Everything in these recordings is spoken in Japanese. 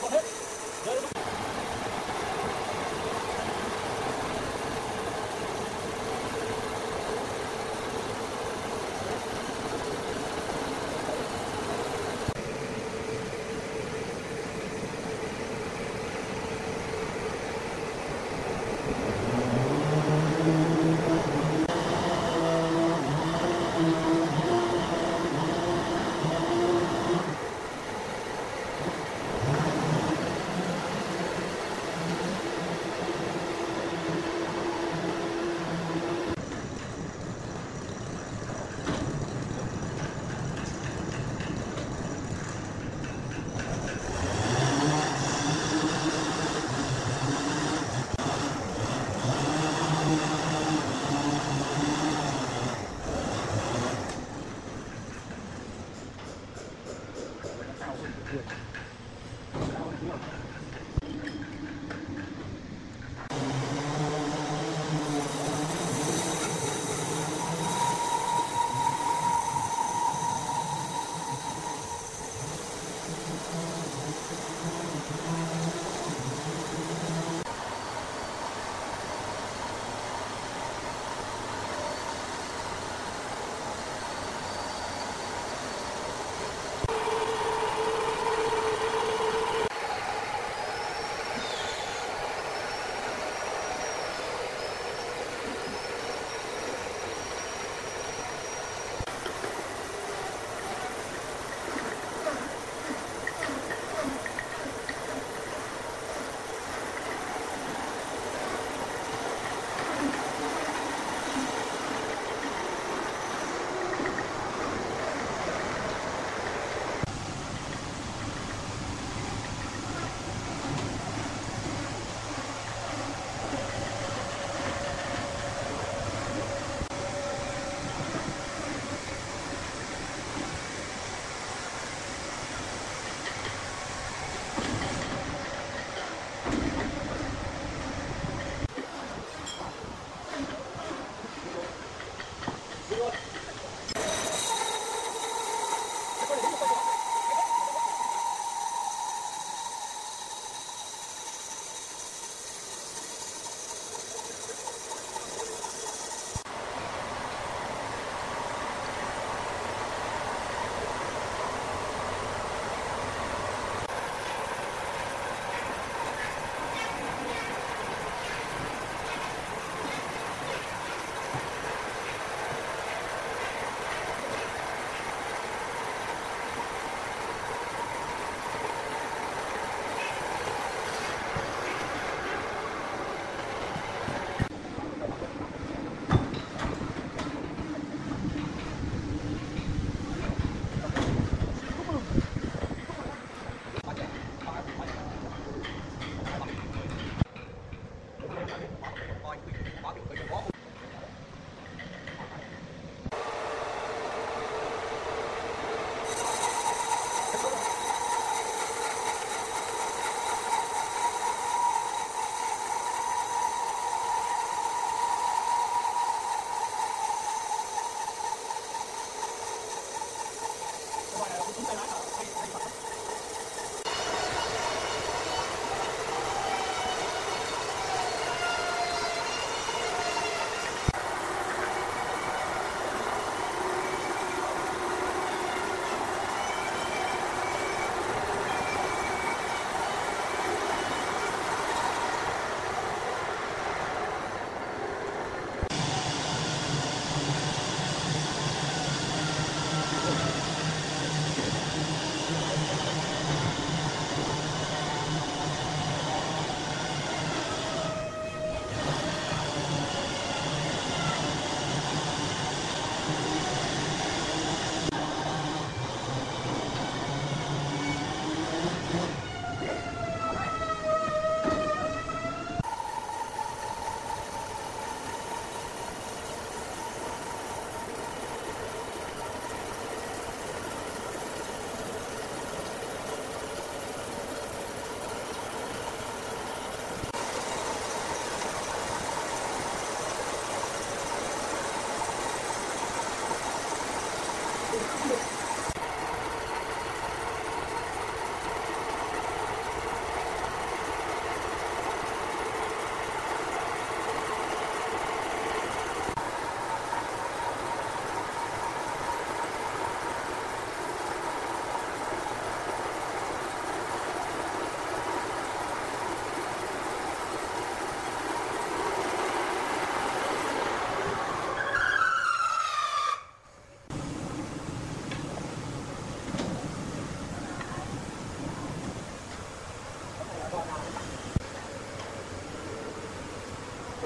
誰だ?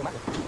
các bạn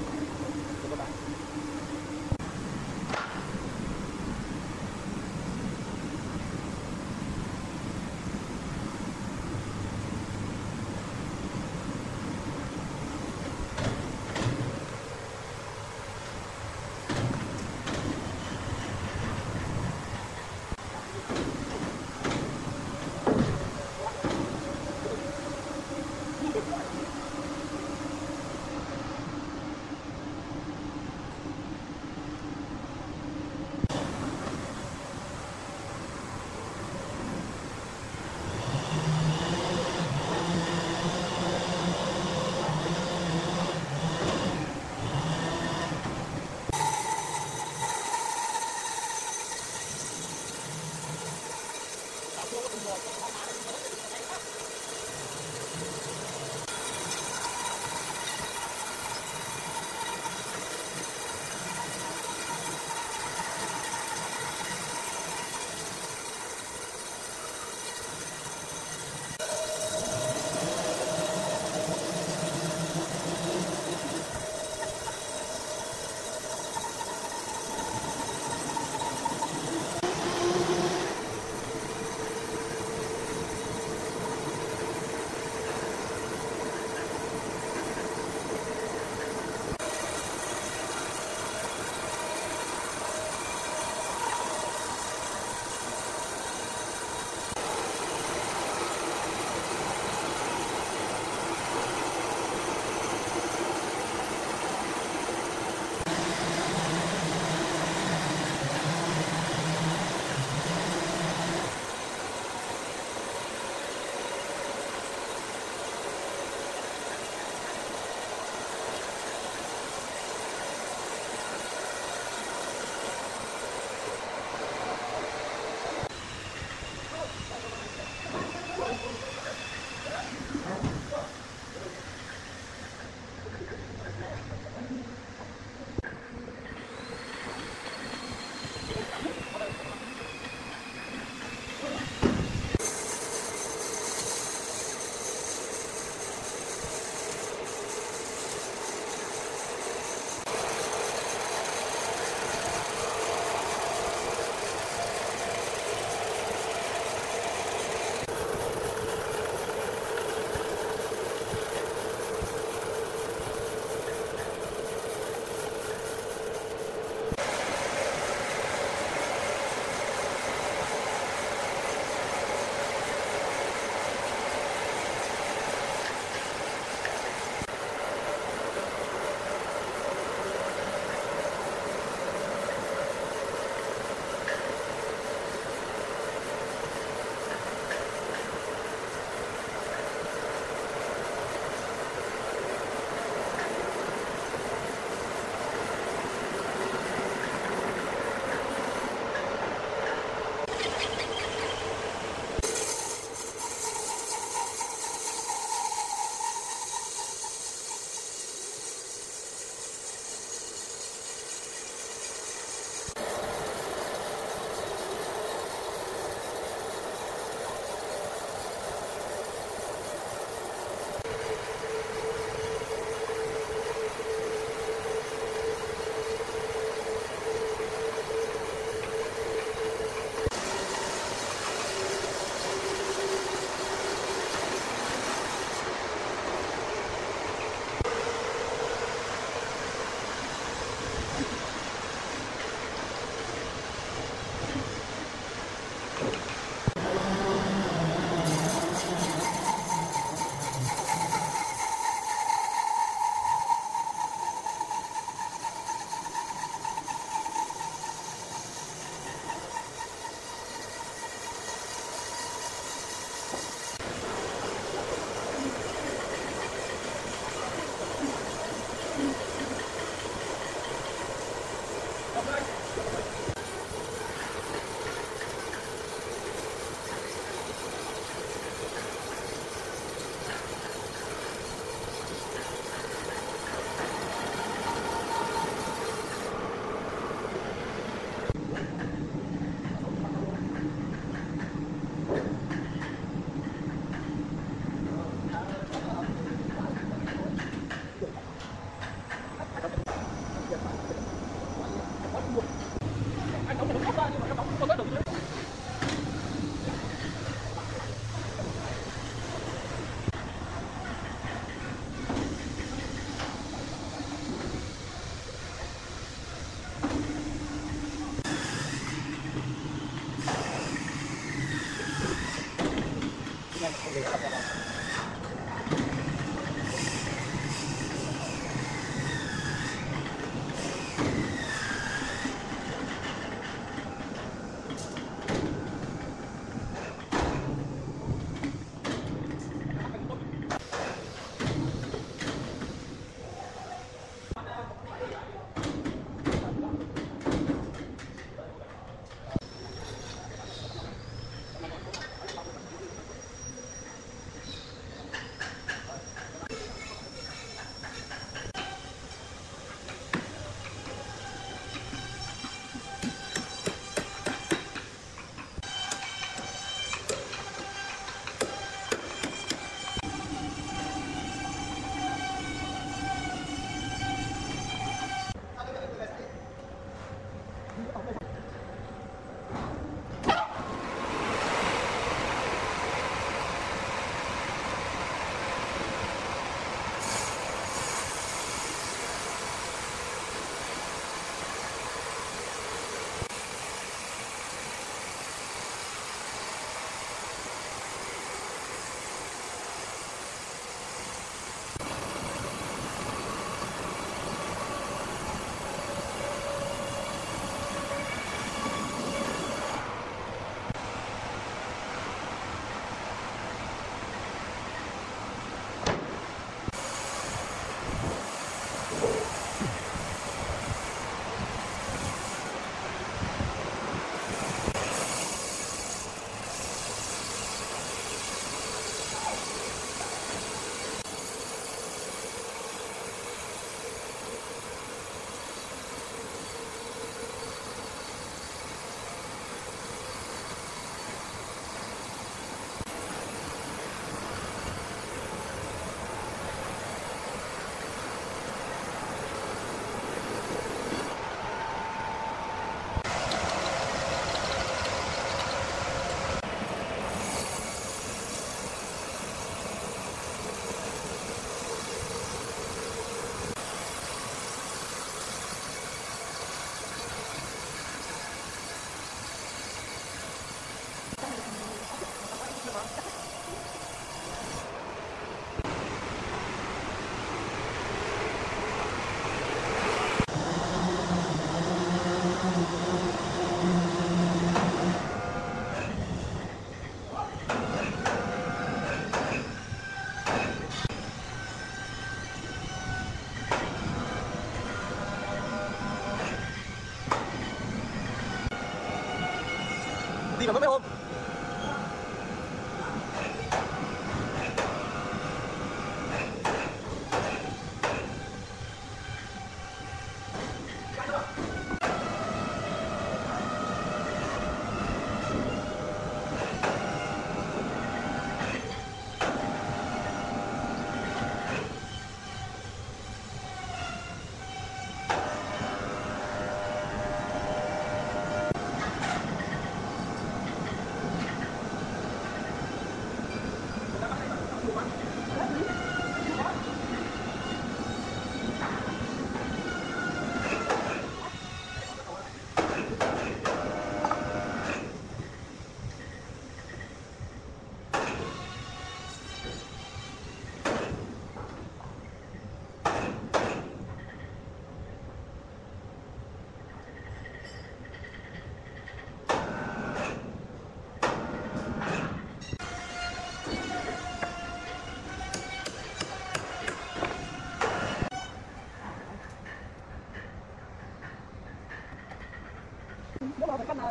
面处理。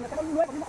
là cái bánh